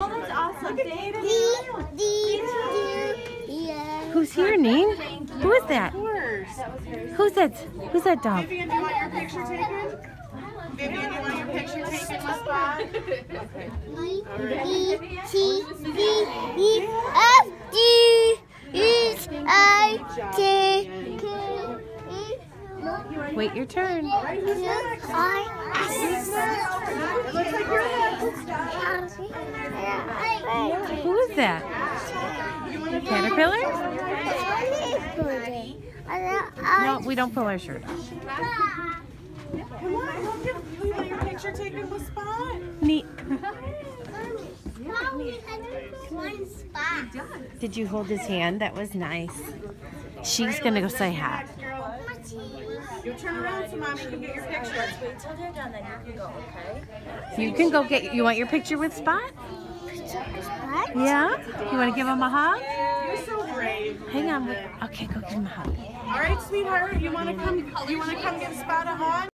Oh, that's awesome. Dana. Who's here, Neen? Who is that? Who's that? Who's that dog? Vivian, do you want your picture taken? Vivian, do you want your picture taken with Spot? Wait your turn. It looks Who is that? Caterpillar? No, we don't pull our shirt off. Come on, look at, you want your picture taken with Spot? Neat. Did you hold his hand? That was nice. She's gonna go say hi. You turn around so mommy can get your picture. Wait till they're done, then you can go, okay? You can go get. You want your picture with Spot? Yeah. You want to give him a hug? You're so brave. Hang on. Okay, go give him a hug. All right, sweetheart, you want to come? You want to come give Spot a hug?